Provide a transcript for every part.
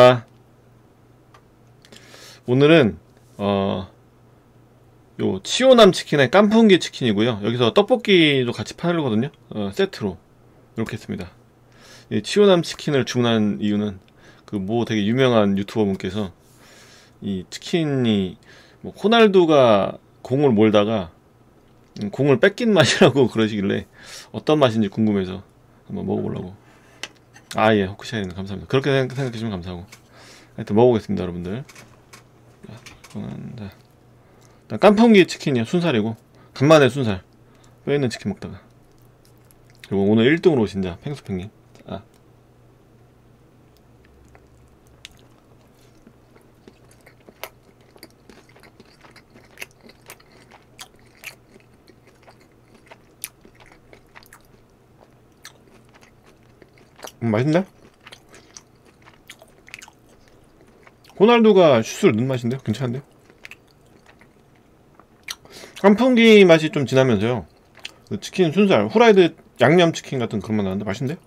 아, 오늘은 어, 요 치오남 치킨의 깐풍기 치킨이고요. 여기서 떡볶이도 같이 팔거든요. 어, 세트로 이렇게 했습니다. 이 치오남 치킨을 주문한 이유는 그 뭐 되게 유명한 유튜버 분께서 이 치킨이 뭐 호날두가 공을 몰다가 음, 공을 뺏긴 맛이라고 그러시길래 어떤 맛인지 궁금해서 한번 먹어보려고. 아, 예, 호크샤이는 감사합니다. 그렇게 생각- 생각해 주시면 감사하고. 하여튼 먹어보겠습니다, 여러분들. 자. 일단 깐풍기 치킨이요, 순살이고. 간만에 순살. 뼈 있는 치킨 먹다가. 그리고 오늘 1등으로 오신 자, 팽수팽님. 아. 음, 맛있네? 호날두가 슛을 넣은 맛인데요? 괜찮은데요? 깐풍기 맛이 좀 진하면서요. 그 치킨 순살, 후라이드 양념 치킨 같은 그런 맛 나는데 맛있는데?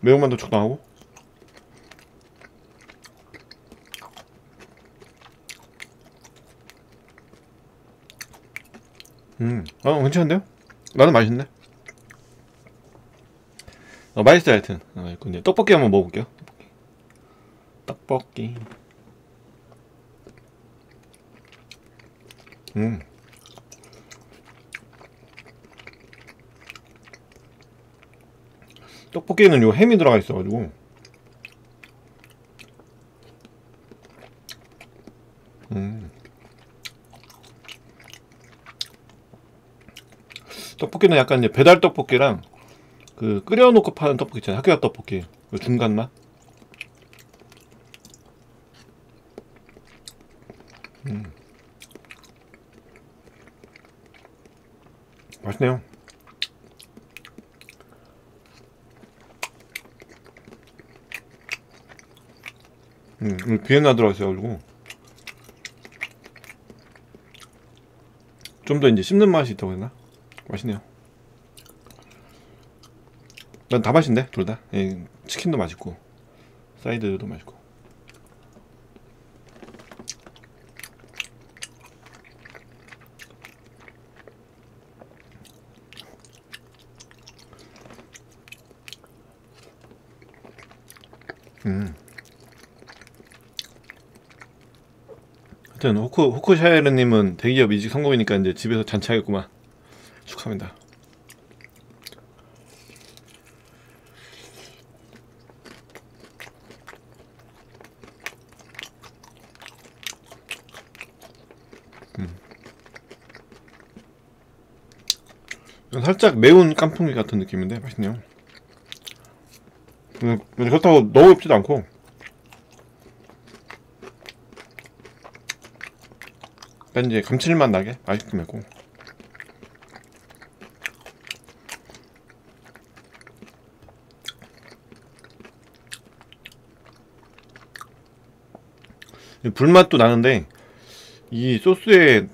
매운맛도 적당하고. 음, 어, 괜찮은데요? 나는 맛있네. 어, 맛있어요, 하여튼. 어, 근데 떡볶이 한번 먹어볼게요. 떡볶이. 음. 떡볶이에는 요 햄이 들어가 있어가지고. 음. 떡볶이는 약간 이제 배달 떡볶이랑 그 끓여놓고 파는 떡볶이 있잖아요. 학교 앞 떡볶이. 그 중간 맛. 음. 맛있네요. 음, 비엔나 들어가 있어가지고 좀 더 이제 씹는 맛이 있다고 했나? 맛있네요. 난 다 맛있는데 둘 다. 예, 치킨도 맛있고 사이드도 맛있고. 음. 하여튼 호크 호크샤이르님은 대기업 이직 성공이니까 이제 집에서 잔치하겠구만. 축하합니다. 살짝 매운 깐풍기 같은 느낌인데 맛있네요. 음, 근데 그렇다고 너무 맵지도 않고 약간 이제 감칠맛 나게 맛있게 이 불맛도 나는데 이 소스에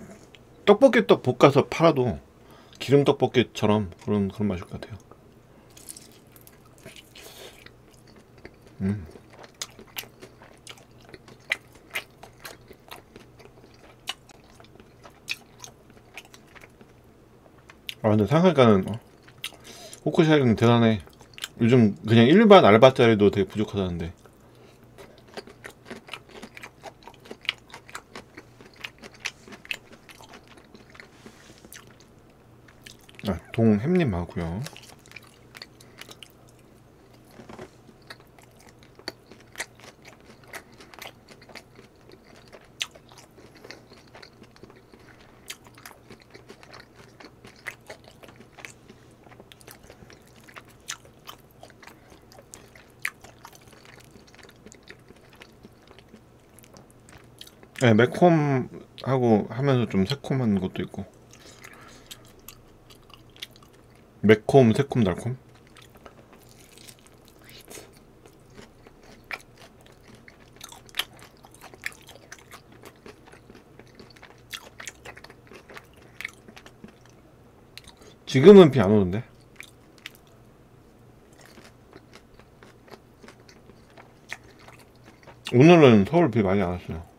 떡볶이 떡 볶아서 팔아도 기름 떡볶이처럼 그런 그런 맛일 것 같아요. 음. 아 근데 생각하니까는 어, 호크샤이는 대단해. 요즘 그냥 일반 알바짜리도 되게 부족하다는데. 아, 동햄님 하고요. 네, 매콤하고 하면서 좀 새콤한 것도 있고. 매콤, 새콤, 달콤. 지금은 비 안 오는데. 오늘은 서울 비 많이 안 왔어요.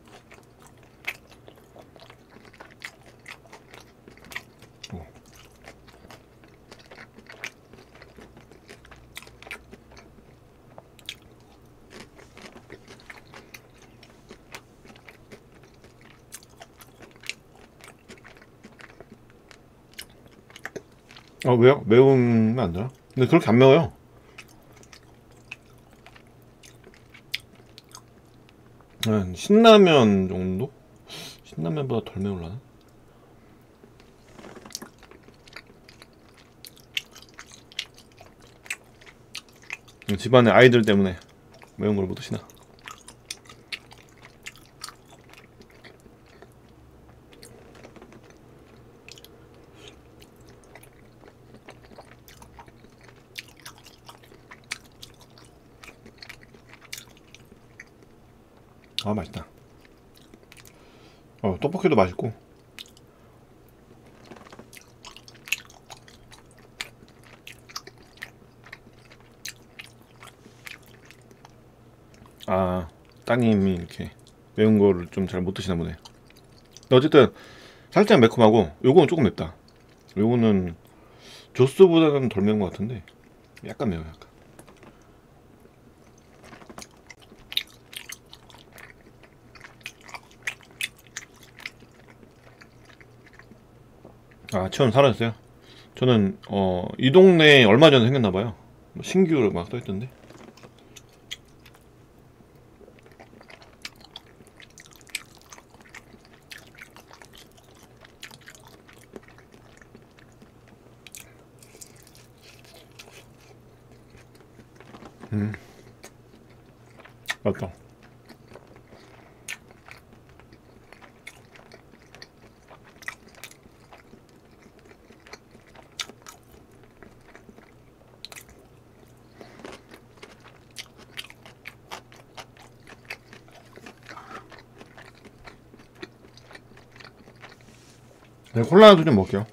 아 왜요? 매우면 안 되나? 근데 그렇게 안 매워요. 한 신라면 정도? 신라면보다 덜 매울라나? 집안에 아이들 때문에 매운 걸 못 드시나? 아 맛있다. 어 떡볶이도 맛있고. 아 따님이 이렇게 매운 거를 좀 잘 못 드시나 보네. 어쨌든 살짝 매콤하고 요거는 조금 맵다. 요거는 조스보다는 덜 매운 것 같은데 약간 매워요. 약간. 아, 처음 살았어요? 저는, 어, 이 동네에 얼마 전에 생겼나봐요. 신규로 막 써있던데. 음. 맞다. 네, 콜라도 좀 먹게요.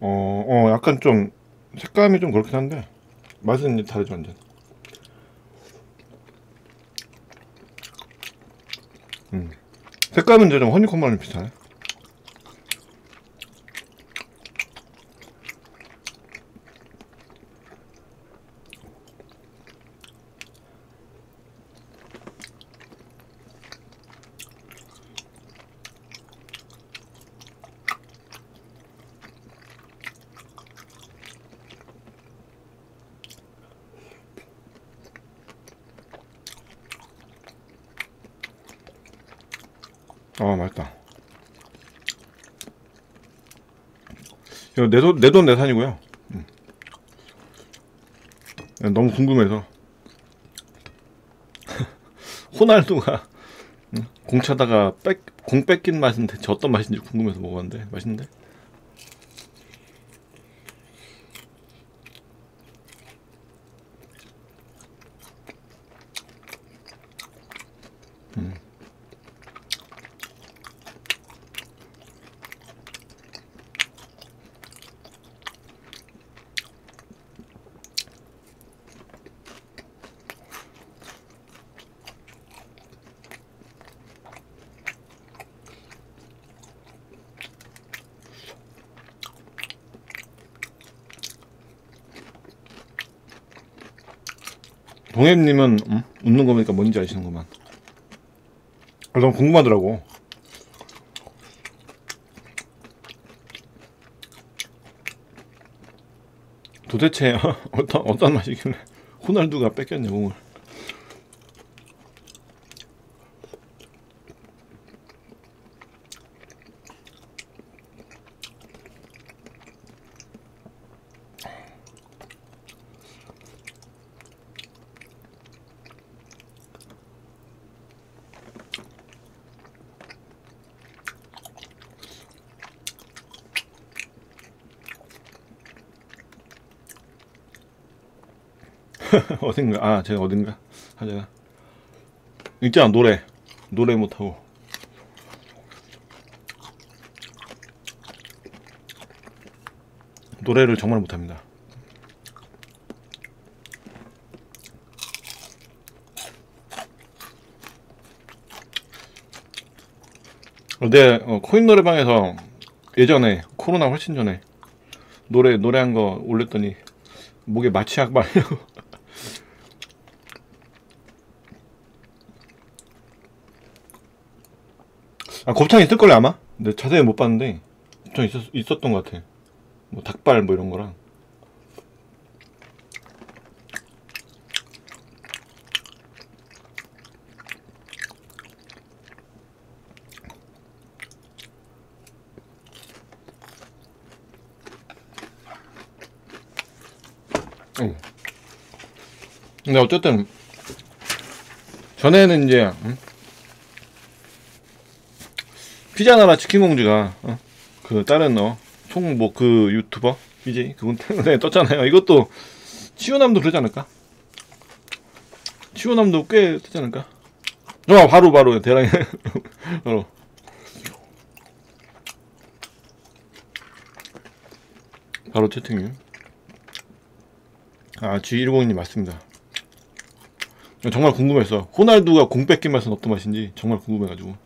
어, 어, 약간 좀 색감이 좀 그렇긴 한데 맛은 다르죠 완전. 음. 색감은 이제 좀 허니콤마랑 비슷하네. 아 맛있다. 내 돈, 내 돈 내산이고요. 음. 너무 궁금해서. 호날두가 음, 공 차다가 뺏, 공 뺏긴 맛인데 저 어떤 맛인지 궁금해서 먹었는데 맛있는데? 동엽님은 음? 웃는 거 보니까 뭔지 아시는구만. 아, 너무 궁금하더라고. 도대체 어떤 어떤 맛이길래 호날두가 뺏겼냐 공을. 어딘가? 아 제가 어딘가? 하자가. 있잖아 노래. 노래 못하고. 노래를 정말 못합니다. 내 어, 코인 노래방에서 예전에 코로나 훨씬 전에 노래 노래한 거 올렸더니 목에 마취약 바르려고 아 곱창 있을 걸요 아마 근데 자세히 못 봤는데 곱창 있었, 있었던 것 같아 뭐 닭발 뭐 이런 거랑 응. 근데 어쨌든 전에는 이제 응? 피자나라 치킨공주가 어? 그 다른 어총뭐그 유튜버 BJ 그분 때문에 떴잖아요. 이것도 치유남도 그러지 않을까? 치유남도 꽤 뜨지 않을까? 어 바로 바로 대랑이 바로 바로 채팅님 아 G150님 맞습니다. 정말 궁금했어. 호날두가 공 맛은 어떤 맛인지 정말 궁금해가지고.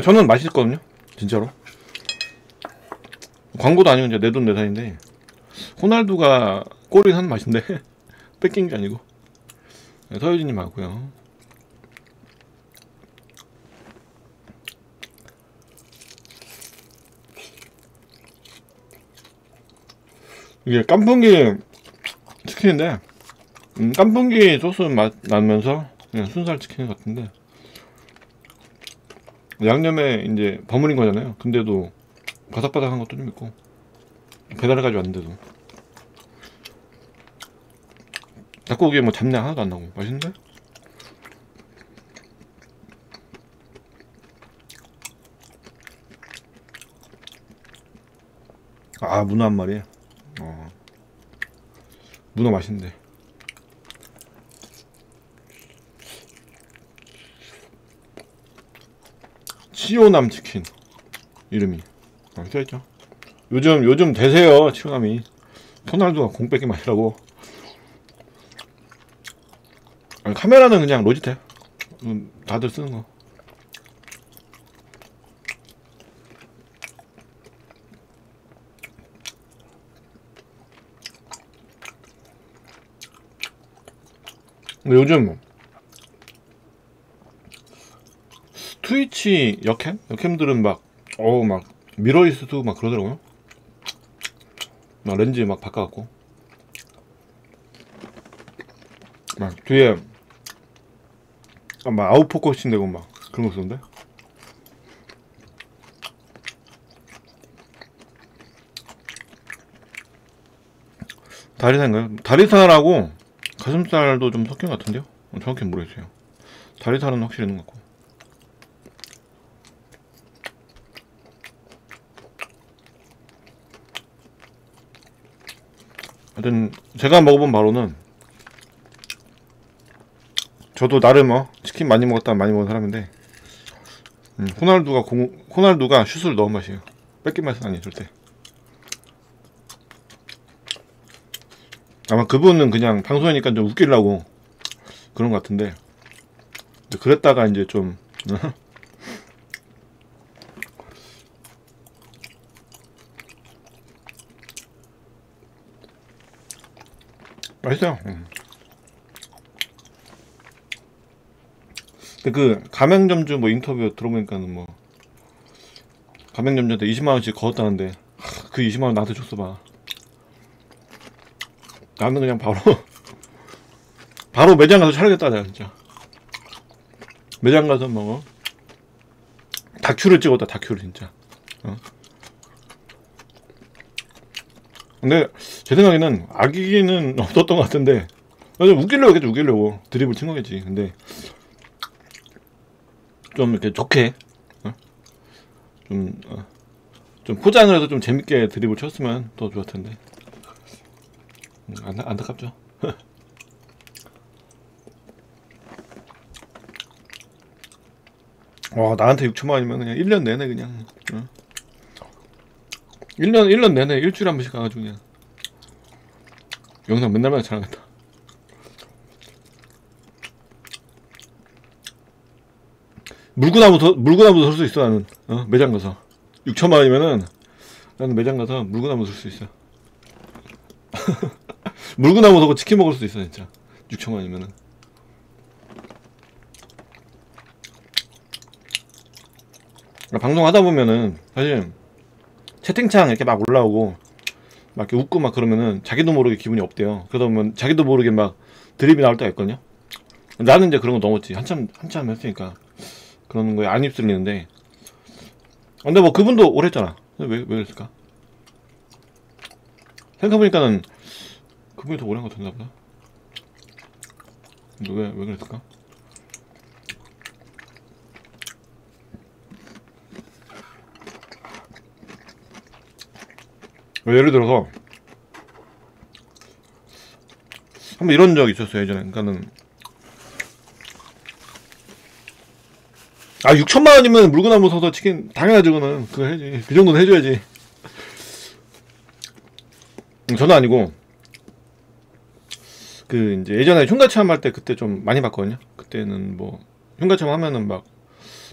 저는 맛있거든요. 진짜로. 광고도 아니고 이제 내돈 내산인데 호날두가 골인 한 맛인데 뺏긴 게 아니고 네, 서유진님 맞고요. 이게 깐풍기 치킨인데 음, 깐풍기 소스 맛 나면서 그냥 순살 치킨 같은데 양념에 이제 버무린 거잖아요. 근데도 바삭바삭한 것도 좀 있고 배달해가지고 왔는데도 닭고기에 뭐 잡내 하나도 안 나고 맛있는데? 아 문어 한 마리 어. 문어 맛있는데 치오남 치킨 이름이. 아, 써있죠. 요즘 요즘 대세요 치오남이. 호날두가 공 뺏기 맛이라고. 아니, 카메라는 그냥 로지텍 음, 다들 쓰는 거. 근데 요즘 Twitch 여캠? 여캠들은 막, 어우, 막, mirrorless도 막 그러더라고요. 막 렌즈 막 바꿔갖고. 막 뒤에, 아, 막 out focusing 되고 막 그런 거 쓰는데? 다리살인가요? 다리살하고 가슴살도 좀 섞인 것 같은데요? 정확히 모르겠어요. 다리살은 확실히 있는 것 같고. 하여튼 제가 먹어본 바로는 저도 나름 어 치킨 많이 먹었다 많이 먹은 사람인데 음, 호날두가 공, 호날두가 슛을 넣은 맛이에요. 뺏긴 맛은 아니에요 절대. 아마 그분은 그냥 방송이니까 좀 웃기려고 그런 것 같은데 그랬다가 이제 좀 맛있어요. 음. 근데 그 가맹점주 뭐 인터뷰 들어보니까는 뭐 가맹점주한테 20만 원씩 거었다는데 하, 그 20만 원 나한테 줬어 봐. 나는 그냥 바로 바로 매장 가서 차리겠다 내가 진짜. 매장 가서 뭐 다큐를 찍었다 다큐를 진짜. 어? 근데 제 생각에는 악의는 없었던 것 같은데 웃기려고 했겠지 웃기려고. 드립을 친 거겠지. 근데 좀 이렇게 좋게 어? 좀, 어, 좀 포장을 해서 좀 재밌게 드립을 쳤으면 더 좋을 텐데. 음, 안, 안타깝죠? 와 나한테 6천만 원이면 그냥 1년 내내 그냥 어? 1년 1년 내내 일주일에 한 번씩 가가지고 그냥 영상 맨날 맨날 촬영했다. 물구나무 더, 물구나무 설 수 있어 나는. 어? 매장 가서. 6천만 원이면은 나는 매장 가서 물구나무 설 수 있어. 물구나무 서고 치킨 먹을 수 있어 진짜. 6천만 원이면은. 방송 하다 보면은 사실 채팅창 이렇게 막 올라오고 막 이렇게 웃고 막 그러면은 자기도 모르게 기분이 없대요. 그러다 보면 자기도 모르게 막 드립이 나올 때가 있거든요. 나는 이제 그런 거 넘었지. 한참 한참 했으니까 그런 거에 안 휩쓸리는데. 근데 뭐 그분도 오래 했잖아. 왜 왜 그랬을까? 생각해보니까는 그분이 더 오래 한것 같은가 보다. 근데 왜, 왜 그랬을까? 예를 들어서 한번 이런 적 있었어요 예전에. 그러니까는 아 6천만 원이면 물건나무 서서 치킨 당연하지 그거는. 그거 해야지. 그 정도는 해줘야지. 음, 저는 아니고 그 이제 예전에 흉가 체험 할 때 그때 좀 많이 봤거든요. 그때는 뭐 흉가 체험 하면은 막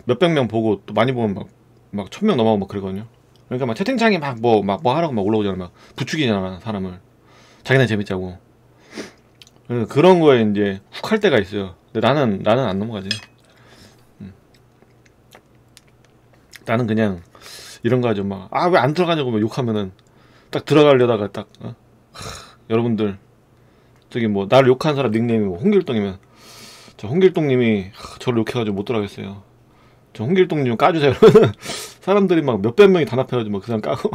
몇백 명 보고 또 많이 보면 막 막 천 명 넘어가고 막 그러거든요 그러니까 막 채팅창이 막뭐 막 뭐 하라고 막 올라오잖아. 막 부추기잖아 사람을. 자기네 재밌자고. 그런 거에 이제 훅 할 때가 있어요. 근데 나는 나는 안 넘어가지. 음. 나는 그냥 이런 거 가지고 막아 왜 안 들어가냐고 막 욕하면은 딱 들어가려다가 딱 어? 하, 여러분들. 저기 뭐 나를 욕한 사람 닉네임이 뭐 홍길동이면 저 홍길동님이 하, 저를 욕해가지고 못 들어가겠어요. 저 홍길동님 좀 까주세요 사람들이 막 몇백 명이 단합해가지고 막 그 사람 까고.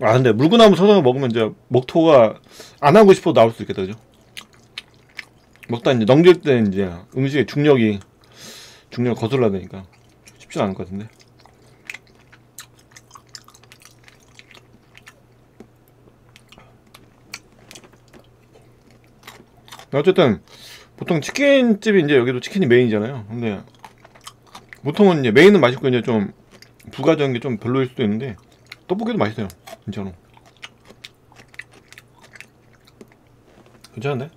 아 근데 물구나무 서서 먹으면 이제 먹토가 안 하고 싶어도 나올 수 있겠다 그죠? 먹다 이제 넘길 때 이제 음식의 중력이 중력 거슬러야 되니까 쉽지 않을 것 같은데 어쨌든 보통 치킨집이 이제 여기도 치킨이 메인이잖아요. 근데 보통은 이제 메인은 맛있고 이제 좀 부가적인 게 좀 별로일 수도 있는데 떡볶이도 맛있어요. 진짜로. 괜찮은데?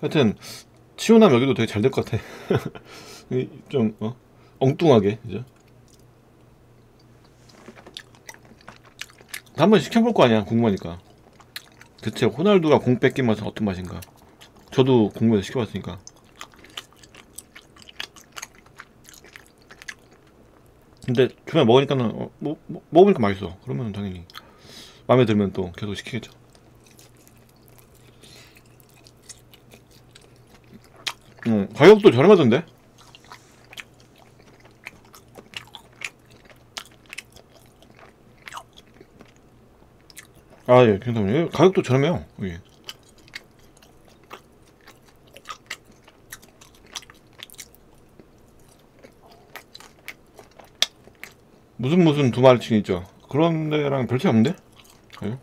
하여튼 치우남 여기도 되게 잘 될 것 같아. 좀 어? 엉뚱하게 그죠? 한번 시켜볼 거 아니야 궁금하니까. 대체 호날두가 공 뺏긴 맛은 어떤 맛인가? 저도 궁금해서 시켜봤으니까. 근데 주변에 먹으니까는 어, 뭐, 뭐, 먹으니까 맛있어. 그러면 당연히 마음에 들면 또 계속 시키겠죠. 음, 가격도 저렴하던데? 아, 예, 괜찮아요. 가격도 저렴해요, 여기. 무슨 무슨 두 마리층 있죠. 그런 데랑 별 차이 없는데? 아유.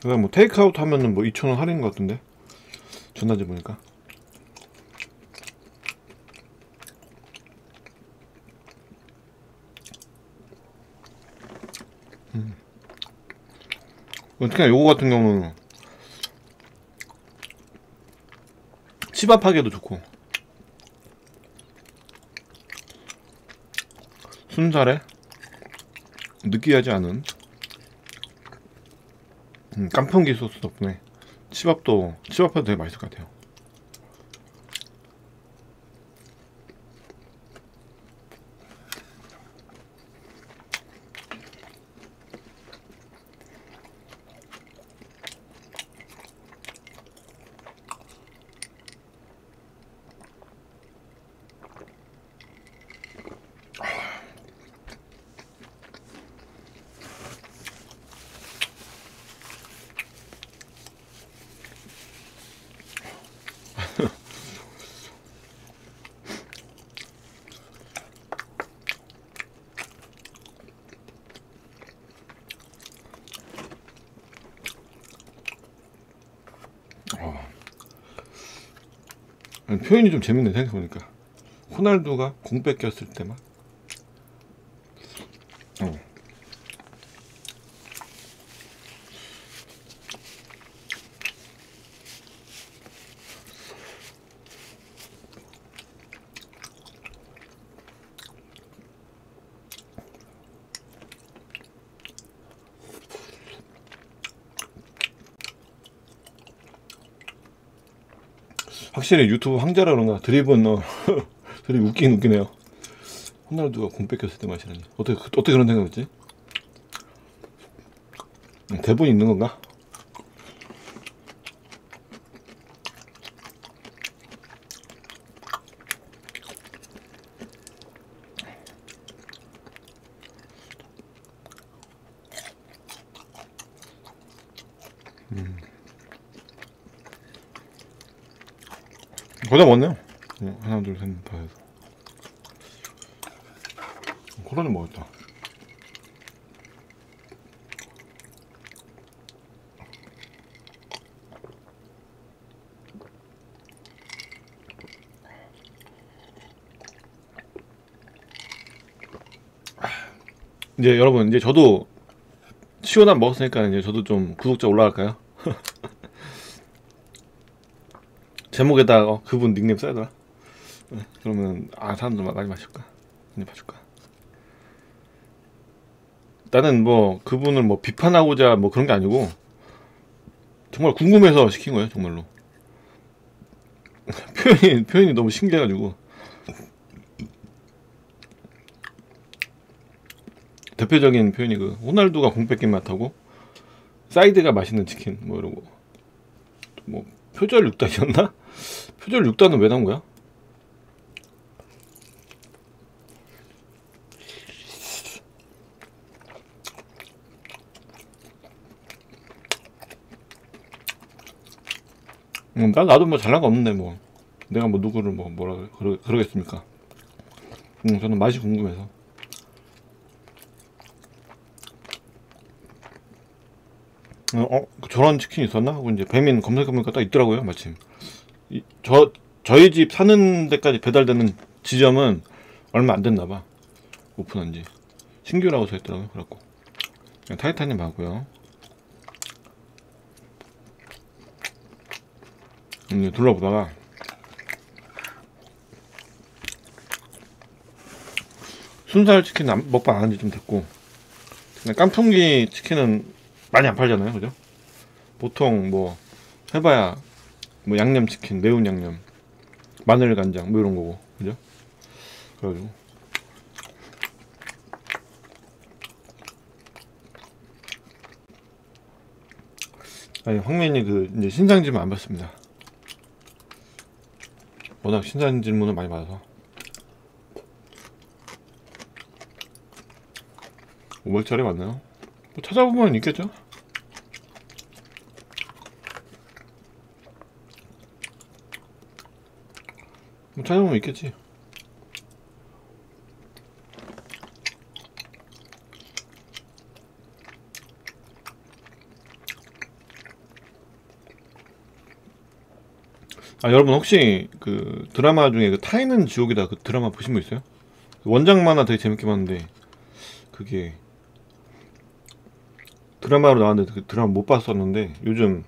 그다음 뭐 테이크아웃 하면은 뭐 2,000원 할인인 것 같은데? 전단지 보니까. 음. 특히나 요거 같은 경우는 치밥하기도 좋고. 순살에 느끼하지 않은 음, 깐풍기 소스 덕분에 치밥도 치밥해도 되게 맛있을 것 같아요. 표현이 좀 재밌네 생각해보니까. 호날두가 공 뺏겼을 때만 어. 확실히 유튜브 황제라 그런가 드립은 어, 드립 웃긴 웃기네요 호날두가 공 뺏겼을 때 맛이라니 어떻게 그- 어떻게 그런 생각했지? 대본 있는 건가? 거의 다 먹었네요 어, 하나 둘 셋 다 해서. 콜라는 먹었다. 이제 여러분 이제 저도 시원한 먹었으니까 이제 저도 좀 구독자 올라갈까요? 제목에다가 어, 그분 닉네임 써야 되나? 네, 그러면 아 사람들 많이 마실까? 많이 봐줄까? 나는 뭐 그분을 뭐 비판하고자 뭐 그런 게 아니고 정말 궁금해서 시킨 거예요 정말로 표현이 표현이 너무 신기해가지고 대표적인 표현이 그 호날두가 공 뺏긴 맛하고 사이드가 맛있는 치킨 뭐 이러고 뭐 표절 6단이었나? 표절 6단은 왜 나온 거야? 음, 나, 나도 뭐 잘난 거 없는데 뭐 내가 뭐 누구를 뭐 뭐라 그러, 그러겠습니까 음, 저는 맛이 궁금해서 어, 어, 저런 치킨 있었나? 하고 이제 배민 검색해보니까 딱 있더라고요, 마침. 이, 저, 저희 집 사는 데까지 배달되는 지점은 얼마 안 됐나 봐. 오픈한 지. 신규라고 써 있더라고요. 그냥 타이타님 하고요. 이제 둘러보다가 순살 치킨 안- 먹방 안 한 지 좀 됐고 깐풍기 치킨은 많이 안 팔잖아요, 그죠? 보통 뭐 해봐야 뭐 양념 치킨, 매운 양념, 마늘 간장 뭐 이런 거고, 그죠? 그래가지고 아니 황민이 그 이제 신상 질문 안 받습니다. 워낙 신상 질문을 많이 받아서 5월짜리 맞나요? 뭐 찾아보면 있겠죠? 찾아보면 있겠지. 아 여러분 혹시 그 드라마 중에 그 타이는 지옥이다 그 드라마 보신 분 있어요? 그 원작 만화 되게 재밌게 봤는데 그게 드라마로 나왔는데 그 드라마 못 봤었는데 요즘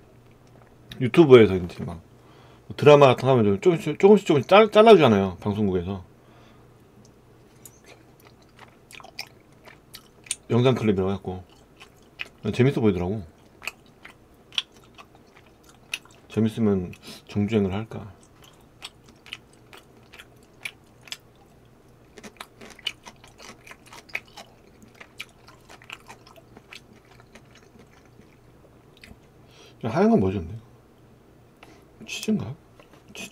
유튜브에서 이제 막 드라마 같은 거 하면 좀 조금씩 조금씩 조금씩 잘, 잘라주잖아요 방송국에서 영상 클립이라고 해갖고 재밌어 보이더라고 재밌으면 정주행을 할까 하얀 건 뭐죠 근데? 치즈인가?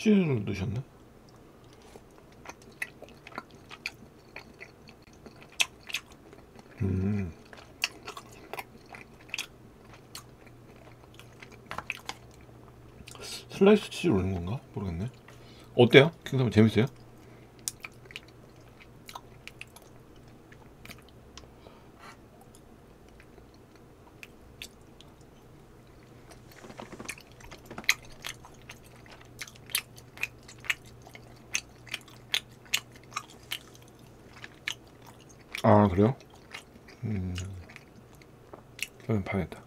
치즈를 넣으셨나? 음. 슬라이스 치즈 올린 건가? 모르겠네. 어때요? 킹덤 재밌어요? 아 그래요? 음. 그럼 봐야겠다.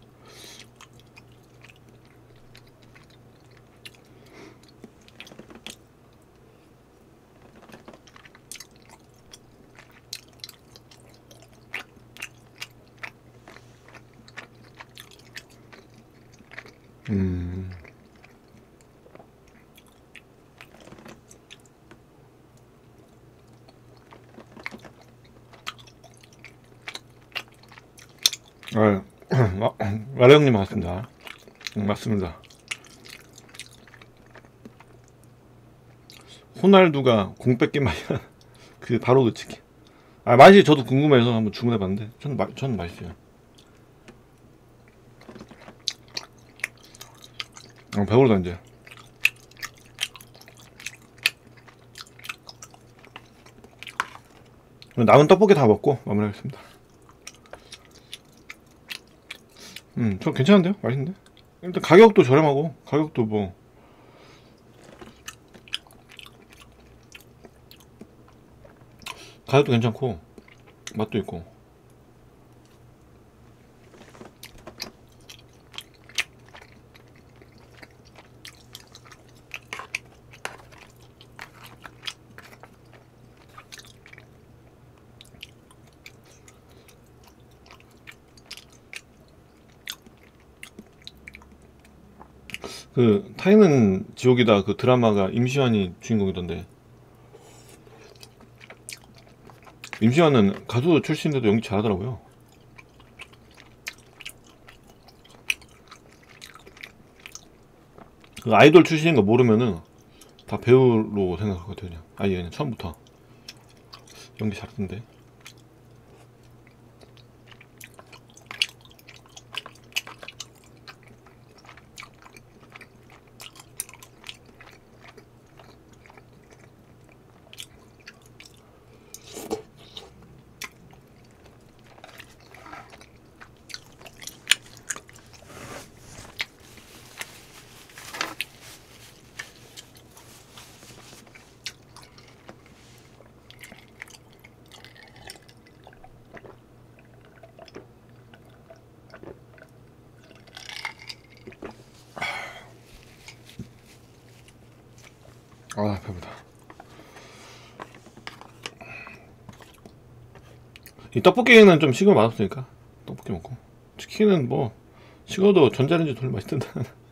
음. 아, 마라 형님 맞습니다. 음, 맞습니다. 호날두가 공 뺏긴 맛이야. 그 바로 그 치킨. 아 맛이 저도 궁금해서 한번 주문해봤는데 저는 마, 저는 맛있어요. 어, 배부르다 이제. 남은 떡볶이 다 먹고 마무리하겠습니다. 음, 저 괜찮은데요? 맛있는데? 일단 가격도 저렴하고 가격도 뭐 가격도 괜찮고 맛도 있고 그 타이는 지옥이다. 그 드라마가 임시완이 주인공이던데. 임시완은 가수 출신인데도 연기 잘하더라고요. 그 아이돌 출신인 거 모르면은 다 배우로 그냥. 아예 그냥 처음부터. 연기 잘하던데 아 배부다 이 떡볶이는 좀 식으면 맛없으니까. 떡볶이 먹고. 치킨은 뭐 식어도 전자레인지 돌리면 맛있던데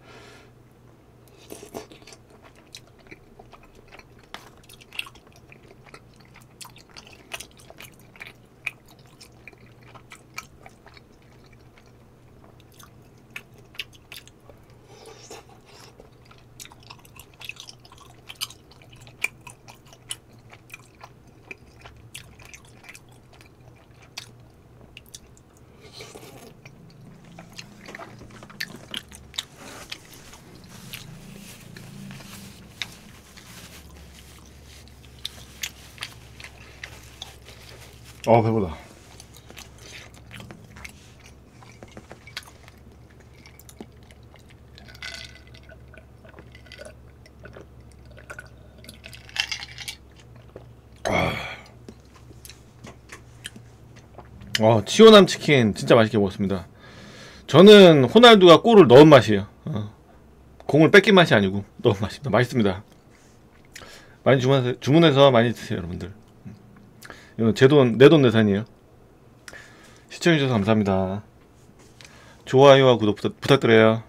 아 배고다. 어, 치오남 치킨 진짜 맛있게 먹었습니다. 저는 호날두가 골을 넣은 맛이에요. 어. 공을 뺏긴 맛이 아니고 넣은 맛입니다. 맛있습니다. 많이 주문해서, 주문해서 많이 드세요, 여러분들. 이건 제 돈, 내 돈 내산이에요. 시청해주셔서 감사합니다. 좋아요와 구독 부탁, 부탁드려요.